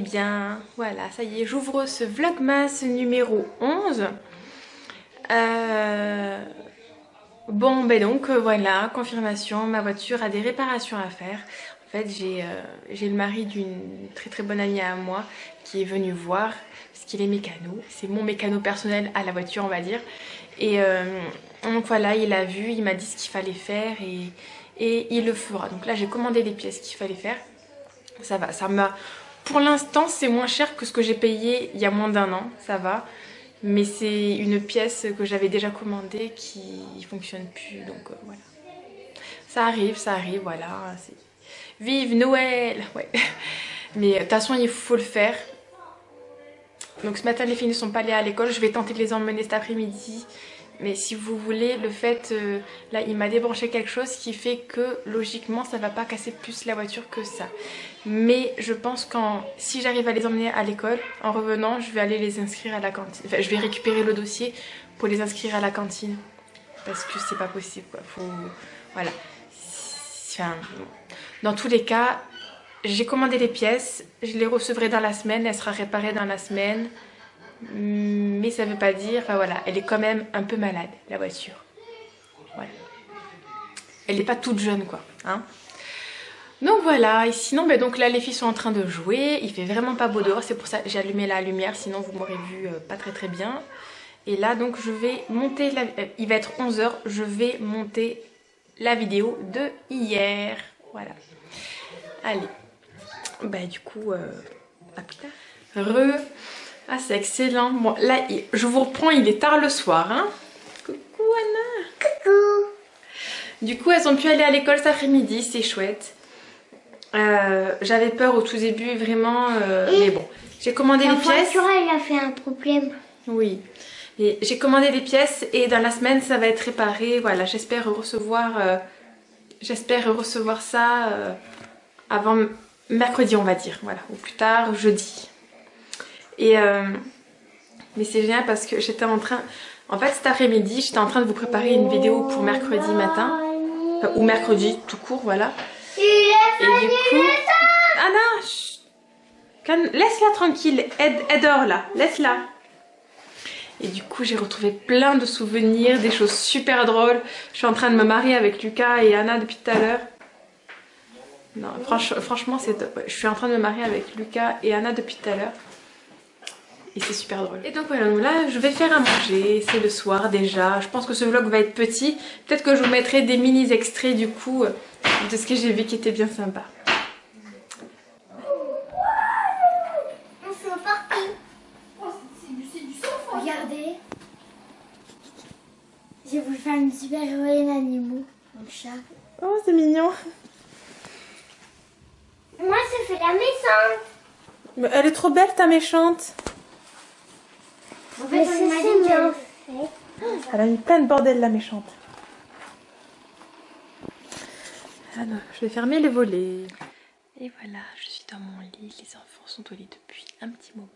allez bien. Voilà, ça y est, j'ouvre ce Vlogmas numéro 11. Euh, bon, ben donc, euh, voilà, confirmation, ma voiture a des réparations à faire. En fait, j'ai euh, le mari d'une très très bonne amie à moi qui est venu voir, parce qu'il est mécano. C'est mon mécano personnel à la voiture, on va dire. Et donc voilà, il a vu, il m'a dit ce qu'il fallait faire et, et il le fera. Donc là, j'ai commandé les pièces qu'il fallait faire. Ça va, ça m'a... Pour l'instant, c'est moins cher que ce que j'ai payé il y a moins d'un an, ça va. Mais c'est une pièce que j'avais déjà commandée qui fonctionne plus, donc euh, voilà. Ça arrive, ça arrive, voilà. Vive Noël. Mais de toute façon, il faut le faire. Donc ce matin, les filles ne sont pas allées à l'école. Je vais tenter de les emmener cet après-midi. Mais si vous voulez, le fait, euh, là il m'a débranché quelque chose qui fait que logiquement ça va pas casser plus la voiture que ça. Mais je pense que si j'arrive à les emmener à l'école, en revenant je vais aller les inscrire à la cantine. Enfin je vais récupérer le dossier pour les inscrire à la cantine. Parce que c'est pas possible. Faut, voilà. Enfin, dans tous les cas, j'ai commandé les pièces, je les recevrai dans la semaine, elle sera réparée dans la semaine mais ça veut pas dire, enfin voilà, elle est quand même un peu malade, la voiture. Voilà. Elle n'est pas toute jeune quoi. Hein donc voilà, et sinon ben donc là les filles sont en train de jouer, il fait vraiment pas beau dehors, c'est pour ça que j'ai allumé la lumière, sinon vous m'aurez vu euh, pas très très bien. Et là donc je vais monter. Euh, il va être 11h, je vais monter la vidéo de hier. Voilà. Allez, bah du coup, euh, à plus tard. Re ah, c'est excellent. Bon, là, je vous reprends, il est tard le soir. Hein Coucou Anna. Coucou. Du coup, elles ont pu aller à l'école cet après-midi, c'est chouette. Euh, j'avais peur au tout début, vraiment. Euh, mais bon, j'ai commandé les pièces. La elle a fait un problème. Oui. J'ai commandé les pièces et dans la semaine, ça va être réparé. Voilà, j'espère recevoir, euh, j'espère recevoir ça avant mercredi, on va dire. Voilà, ou plus tard, jeudi. Euh, mais c'est génial parce que j'étais en train... En fait cet après-midi j'étais en train de vous préparer une vidéo pour mercredi matin. ou mercredi tout court voilà. Et du coup... Anna Laisse-la tranquille, elle, dort là, laisse-la. Et du coup j'ai retrouvé plein de souvenirs, des choses super drôles. Je suis en train de me marier avec Lucas et Anna depuis tout à l'heure. Non, franchement, c'est Je suis en train de me marier avec Lucas et Anna depuis tout à l'heure et c'est super drôle. Et donc voilà, là je vais faire à manger, c'est le soir déjà. Je pense que ce vlog va être petit. Peut-être que je vous mettrai des mini extraits du coup de ce que j'ai vu qui était bien sympa. Regardez. J'ai voulu faire une super héroïne animaux. Mon chat. Oh, c'est mignon. Moi, ça fait la méchante. Mais elle est trop belle, ta méchante. Elle a mis plein de bordel la méchante. Alors, je vais fermer les volets. Et voilà, je suis dans mon lit. Les enfants sont au lit depuis un petit moment.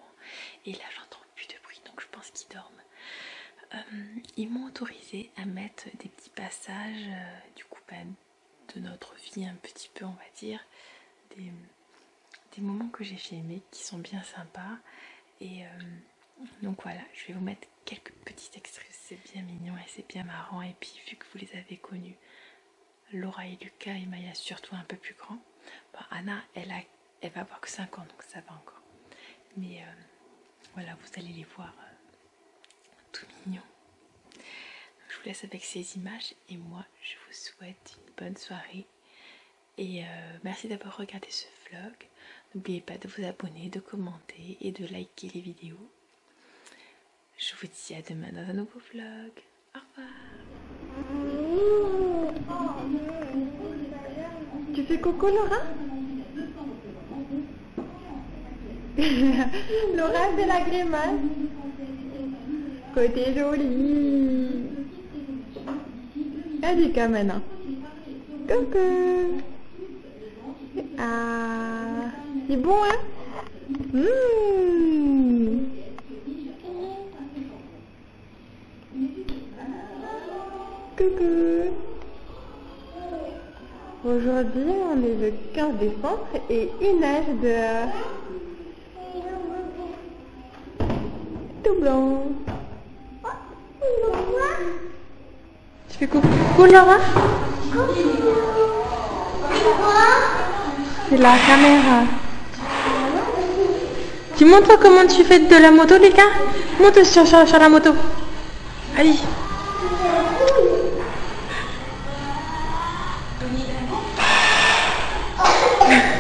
Et là, j'entends plus de bruit, donc je pense qu'ils dorment. Euh, ils m'ont autorisé à mettre des petits passages euh, du coup bah, de notre vie un petit peu, on va dire. Des, des moments que j'ai filmés qui sont bien sympas. Et... Euh, donc voilà, je vais vous mettre quelques petits extraits, c'est bien mignon et c'est bien marrant. Et puis vu que vous les avez connus, Laura et Lucas et Maya surtout un peu plus grands. Anna, elle, a, elle va avoir que 5 ans, donc ça va encore. Mais euh, voilà, vous allez les voir euh, tout mignons. je vous laisse avec ces images et moi, je vous souhaite une bonne soirée. Et euh, merci d'avoir regardé ce vlog. N'oubliez pas de vous abonner, de commenter et de liker les vidéos. Je vous dis à demain dans un nouveau vlog. Au revoir. Tu fais coco Laura? Laura fait la grimace. Côté joli. Adieu maintenant. Coucou. Ah, c'est bon hein? Mmh. Aujourd'hui, on est le 15 décembre et il neige dehors. Tout blanc. Tu fais coucou, coucou Laura C'est la caméra. Tu montres comment tu fais de la moto, les gars? Monte sur, sur la moto. Allez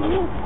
Thank you.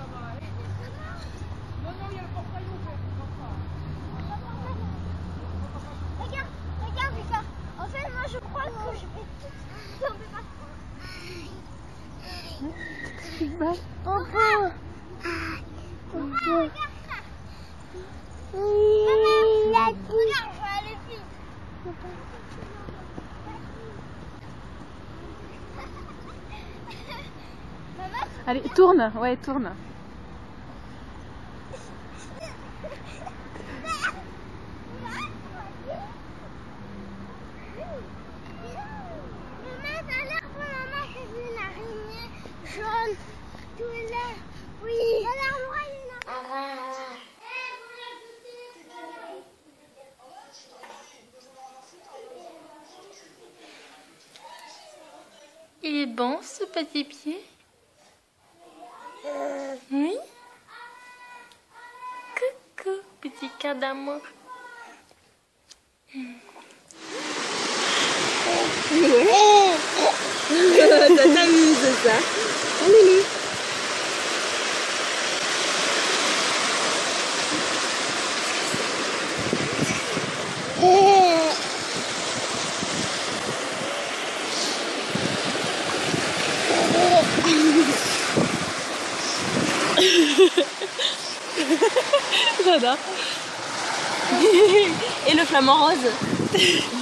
Allez, tourne, ouais, tourne. Il est bon ce petit pied? Oui? Coucou, petit cœur d'amour. ça t'amuse ça. Allez, Et le flamant rose.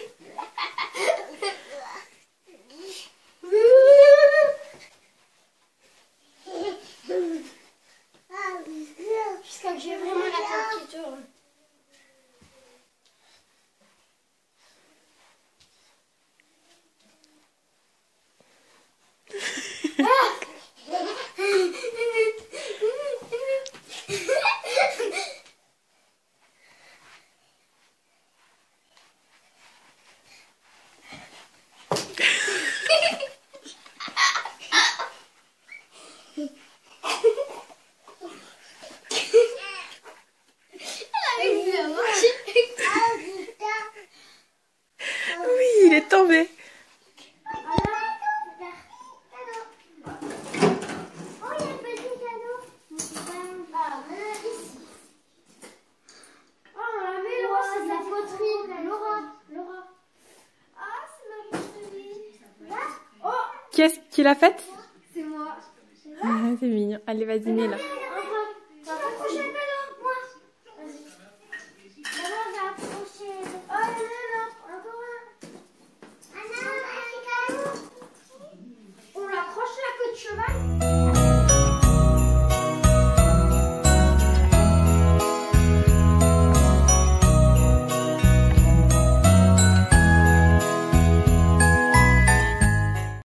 ma poterie. Oh, Qui est-ce qui l'a faite c'est moi. Ah, C'est mignon. Allez, vas-y, mets-la.